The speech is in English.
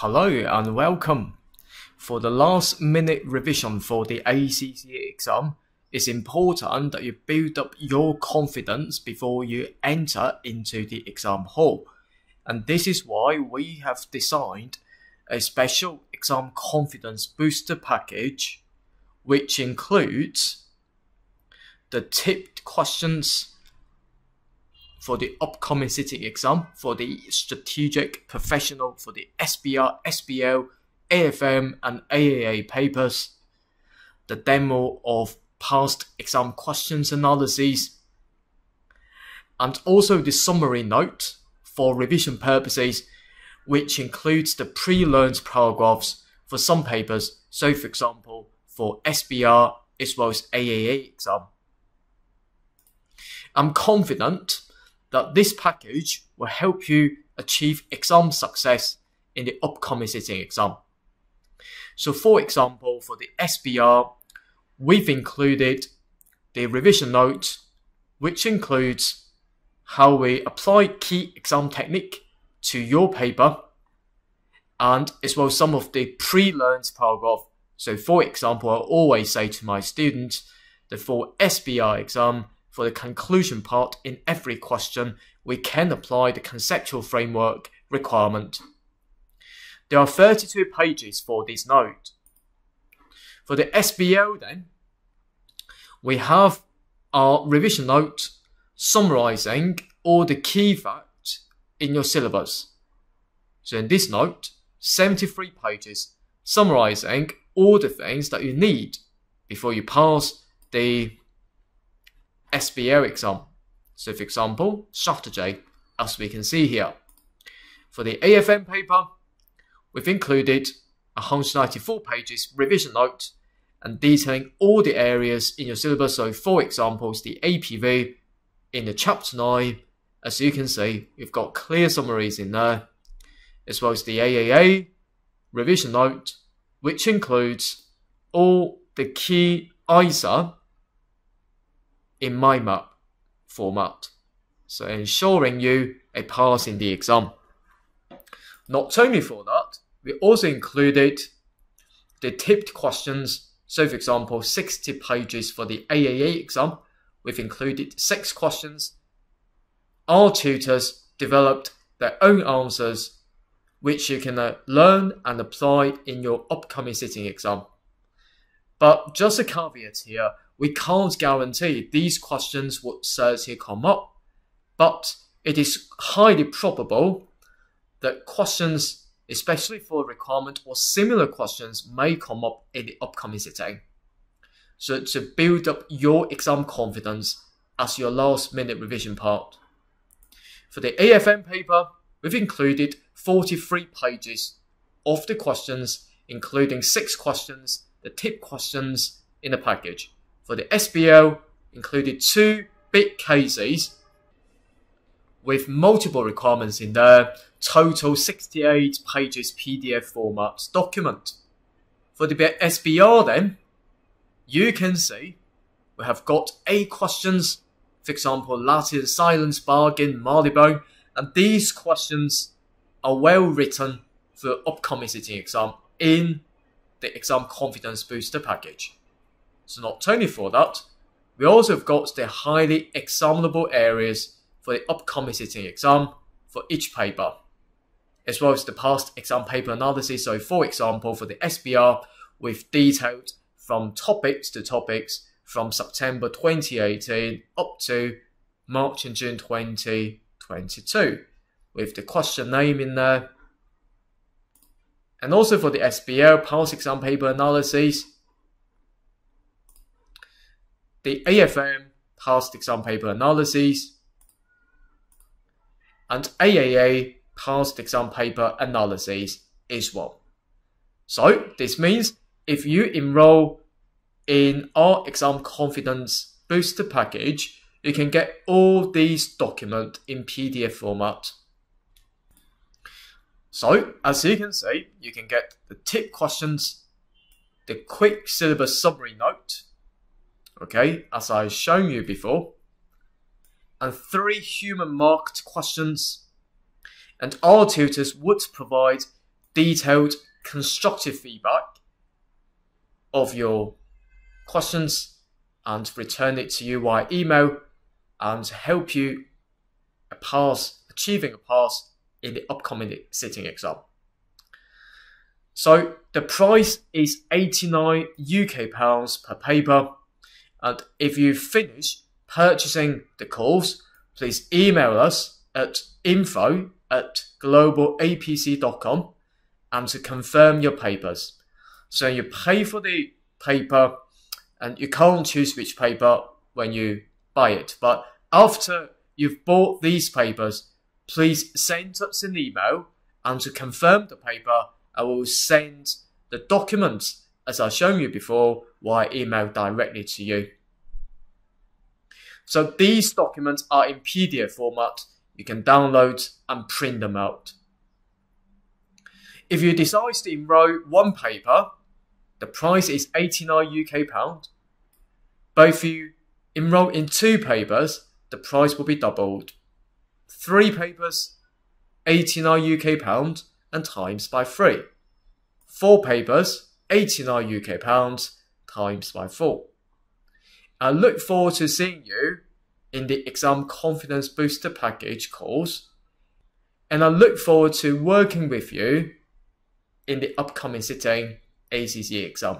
Hello and welcome. For the last minute revision for the ACCA exam, it's important that you build up your confidence before you enter into the exam hall. And this is why we have designed a special exam confidence booster package, which includes the tipped questions for the upcoming sitting exam for the strategic professional for the SBR, SBL, AFM, and AAA papers, the demo of past exam questions analyses, and also the summary note for revision purposes, which includes the pre-learned paragraphs for some papers, so for example, for SBR as well as AAA exam. I'm confident that this package will help you achieve exam success in the upcoming sitting exam. So for example, for the SBR, we've included the revision note, which includes how we apply key exam technique to your paper and as well some of the pre-learned paragraph. So for example, I always say to my students that for SBR exam, for the conclusion part in every question, we can apply the conceptual framework requirement. There are 32 pages for this note. For the SBL then, we have our revision note summarizing all the key facts in your syllabus. So in this note, 73 pages summarizing all the things that you need before you pass the SBL exam. So for example, strategy, as we can see here. For the AFM paper, we've included 194 pages revision note and detailing all the areas in your syllabus. So for examples, the APV in the chapter 9, as you can see, we've got clear summaries in there, as well as the AAA revision note, which includes all the key ISA in mind map format. So ensuring you a pass in the exam. Not only for that, we also included the tipped questions. So for example, 60 pages for the AAA exam, we've included six questions. Our tutors developed their own answers, which you can uh, learn and apply in your upcoming sitting exam. But just a caveat here, we can't guarantee these questions would certainly come up, but it is highly probable that questions, especially for requirement or similar questions, may come up in the upcoming sitting. So to build up your exam confidence as your last minute revision part. For the AFM paper, we've included 43 pages of the questions, including six questions, the tip questions in the package for the SBL included two big cases with multiple requirements in there, total 68 pages PDF format document. For the SBR then, you can see we have got eight questions, for example, Latin silence bargain, Marylebone, and these questions are well written for upcoming sitting exam in the exam confidence booster package. So not only for that, we also have got the highly examinable areas for the upcoming sitting exam for each paper, as well as the past exam paper analysis. So for example, for the SBR, we've detailed from topics to topics from September 2018 up to March and June 2022 with the question name in there. And also for the SBL past exam paper analysis, the AFM past exam paper analyses, and AAA past exam paper analyses as well. So this means if you enroll in our exam confidence booster package, you can get all these documents in PDF format. So as you can see, you can get the tip questions, the quick syllabus summary note, okay, as I've shown you before, and three human marked questions. And our tutors would provide detailed constructive feedback of your questions and return it to you via email and help you pass, achieving a pass in the upcoming sitting exam. So the price is 89 UK pounds per paper. And if you finish purchasing the course, please email us at info at globalapc.com and to confirm your papers. So you pay for the paper and you can't choose which paper when you buy it. But after you've bought these papers, please send us an email and to confirm the paper, I will send the documents as I've shown you before via email directly to you. So these documents are in PDF format. You can download and print them out. If you decide to enroll one paper, the price is 89 UK pound. But if you enroll in two papers, the price will be doubled. Three papers, 89 UK pound and times by three. Four papers, 89 UK pounds times by four. I look forward to seeing you in the Exam Confidence Booster Package course. And I look forward to working with you in the upcoming sitting ACCA exam.